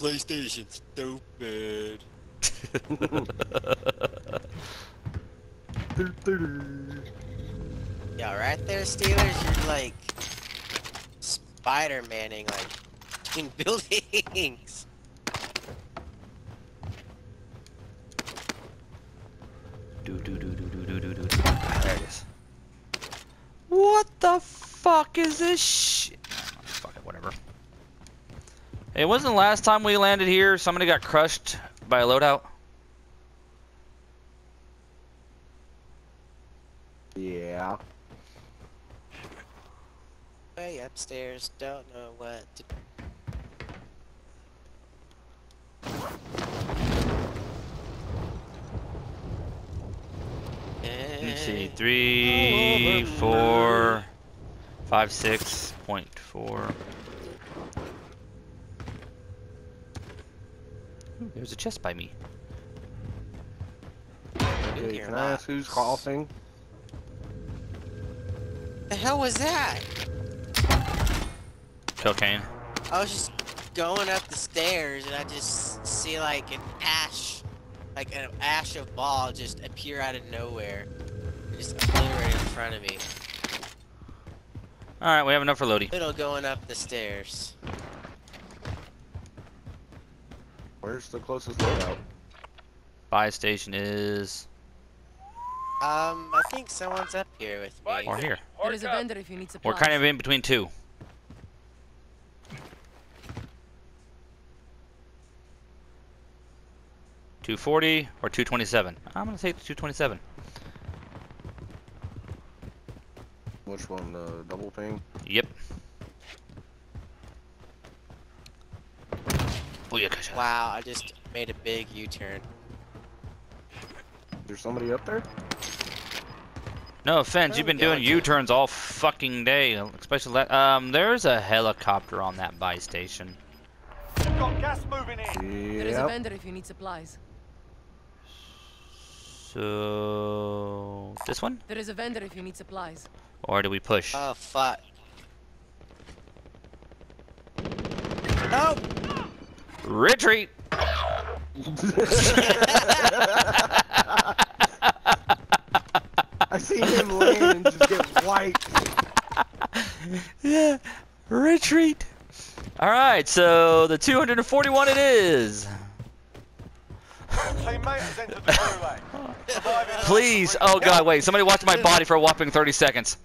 PlayStation stupid. Yeah, right there, Steelers. You're like Spider-Manning, like in buildings. Do do do do do do do do. There it is. What the fuck is this shit? Fuck it, wasn't the last time we landed here. Somebody got crushed by a loadout. Yeah. Way upstairs, don't know what to Let me see. Eh, Three, four, five, six point four. There's a chest by me. Hey, can I ask who's coughing? The hell was that? Cocaine. I was just going up the stairs and I just see like an ash, like an ash of ball just appear out of nowhere. Just literally in front of me. Alright, we have enough for Lodi. Little going up the stairs. Where's the closest loadout? Buy station is. Um, I think someone's up here with me. Or here. There is a vendor if you need supplies. We're kind of in between two. Two forty or two twenty seven. I'm gonna take the two twenty seven. Which one? The double ping? Yep. Booyakasha. Wow, I just made a big U-turn. There's somebody up there? No offense, you've been doing U-turns all fucking day, especially la- um. There's a helicopter on that buy station. Got gas moving in. There is a vendor if you need supplies. So this one, There is a vendor if you need supplies. or do we push? Oh fuck. Oh! Retreat. I seen him land and just get wiped. Yeah, retreat. All right, so the 241 it is. Teammate has entered the gulag. Surviving Please, oh god, wait, somebody watch my body for a whopping 30 seconds.